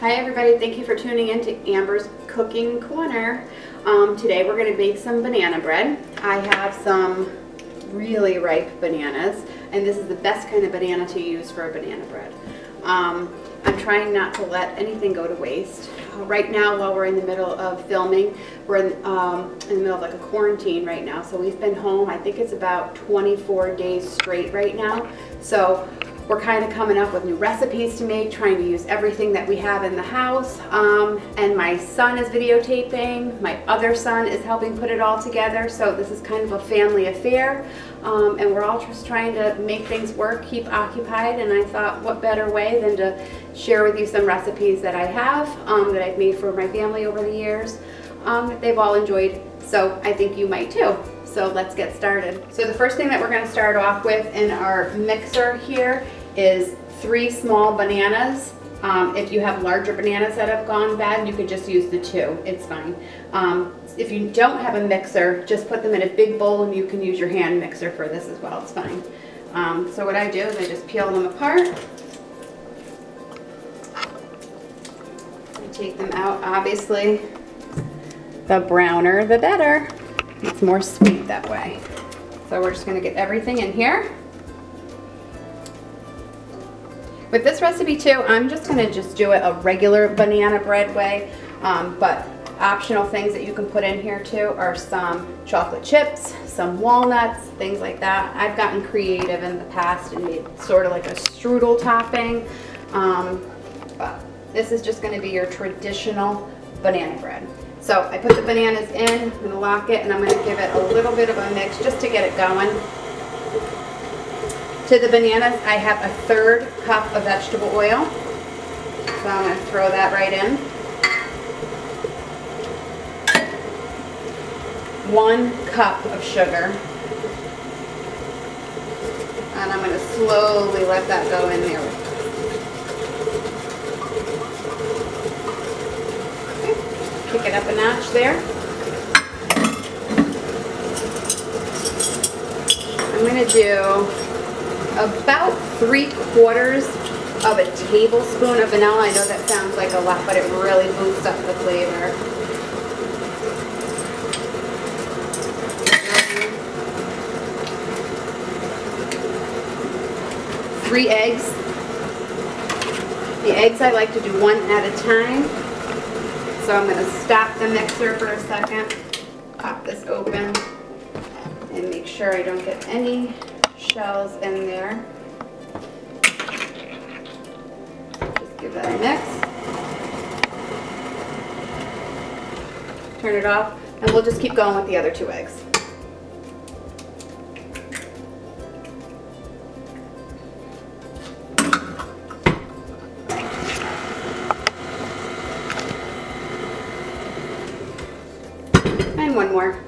Hi everybody, thank you for tuning in to Amber's Cooking Corner. Um, today we're going to make some banana bread. I have some really ripe bananas and this is the best kind of banana to use for a banana bread. Um, I'm trying not to let anything go to waste. Uh, right now while we're in the middle of filming, we're in, um, in the middle of like a quarantine right now. So we've been home, I think it's about 24 days straight right now. So we're kind of coming up with new recipes to make, trying to use everything that we have in the house. Um, and my son is videotaping, my other son is helping put it all together. So this is kind of a family affair. Um, and we're all just trying to make things work, keep occupied. And I thought what better way than to share with you some recipes that I have, um, that I've made for my family over the years, um, they've all enjoyed. So I think you might too. So let's get started. So the first thing that we're gonna start off with in our mixer here is three small bananas. Um, if you have larger bananas that have gone bad, you could just use the two, it's fine. Um, if you don't have a mixer, just put them in a big bowl and you can use your hand mixer for this as well, it's fine. Um, so what I do is I just peel them apart. I take them out, obviously, the browner the better. It's more sweet that way. So we're just gonna get everything in here. With this recipe too, I'm just gonna just do it a regular banana bread way, um, but optional things that you can put in here too are some chocolate chips, some walnuts, things like that. I've gotten creative in the past and made sort of like a strudel topping, um, but this is just gonna be your traditional banana bread. So I put the bananas in, I'm gonna lock it, and I'm gonna give it a little bit of a mix just to get it going. To the bananas, I have a third cup of vegetable oil. So I'm gonna throw that right in. One cup of sugar. And I'm gonna slowly let that go in there kick it up a notch there. I'm going to do about three quarters of a tablespoon of vanilla. I know that sounds like a lot, but it really boosts up the flavor. Three eggs. The eggs I like to do one at a time. So I'm going to stop the mixer for a second, pop this open, and make sure I don't get any shells in there. Just give that a mix. Turn it off, and we'll just keep going with the other two eggs. More.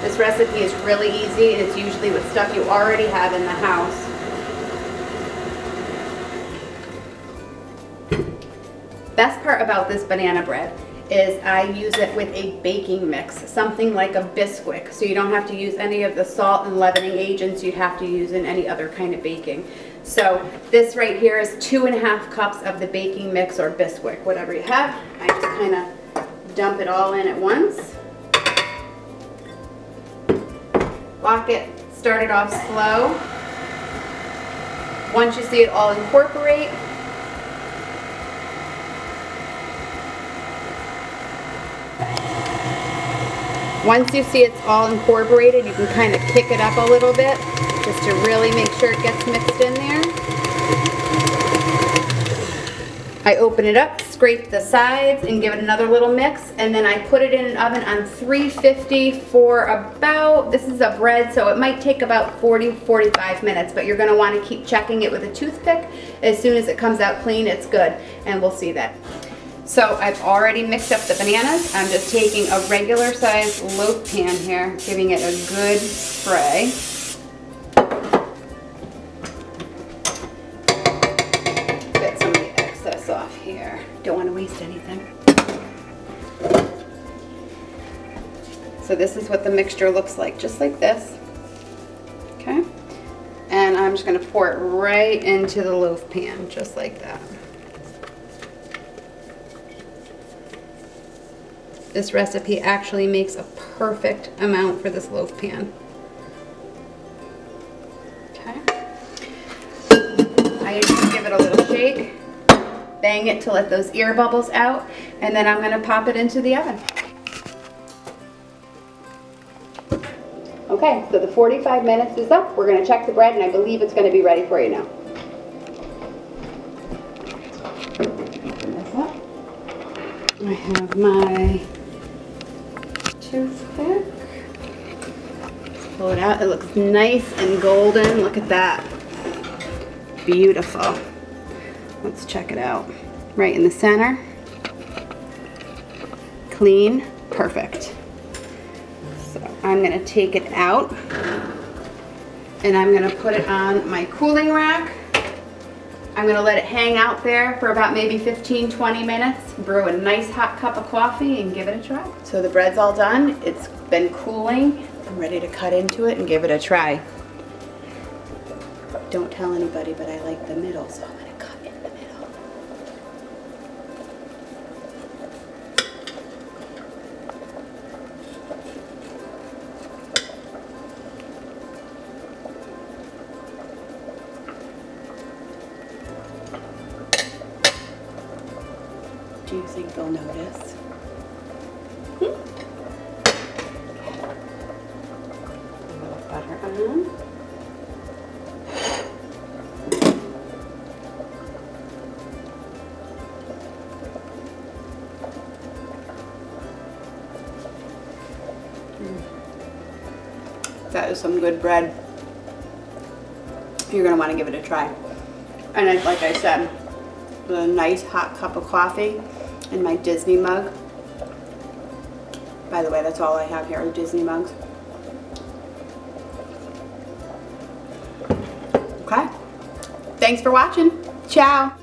This recipe is really easy it's usually with stuff you already have in the house. Best part about this banana bread is I use it with a baking mix, something like a Bisquick, so you don't have to use any of the salt and leavening agents you'd have to use in any other kind of baking. So this right here is two and a half cups of the baking mix or Bisquick, whatever you have. I just kind of dump it all in at once. Lock it, start it off slow. Once you see it all incorporate, Once you see it's all incorporated, you can kind of kick it up a little bit just to really make sure it gets mixed in there. I open it up, scrape the sides, and give it another little mix, and then I put it in an oven on 350 for about, this is a bread, so it might take about 40, 45 minutes, but you're gonna wanna keep checking it with a toothpick. As soon as it comes out clean, it's good, and we'll see that. So I've already mixed up the bananas. I'm just taking a regular size loaf pan here, giving it a good spray. Here. Don't want to waste anything. So this is what the mixture looks like, just like this. Okay. And I'm just gonna pour it right into the loaf pan, just like that. This recipe actually makes a perfect amount for this loaf pan. Okay. I usually give it a little shake, bang it to let those ear bubbles out, and then I'm gonna pop it into the oven. Okay, so the 45 minutes is up. We're gonna check the bread and I believe it's gonna be ready for you now. I have my toothpick. Pull it out. It looks nice and golden. Look at that. Beautiful. Let's check it out. Right in the center. Clean. Perfect. So I'm to take it out and I'm to put it on my cooling rack. I'm to let it hang out there for about maybe 15, 20 minutes, brew a nice hot cup of coffee and give it a try. So the bread's all done. It's been cooling. I'm ready to cut into it and give it a try. Don't tell anybody, but I like the middle, so they'll notice? Hmm? Butter on. That is some good bread. You're gonna wanna give it a try. And like I said, a nice hot cup of coffee in my Disney mug. By the way, that's all I have here are Disney mugs. Okay. Thanks for watching. Ciao.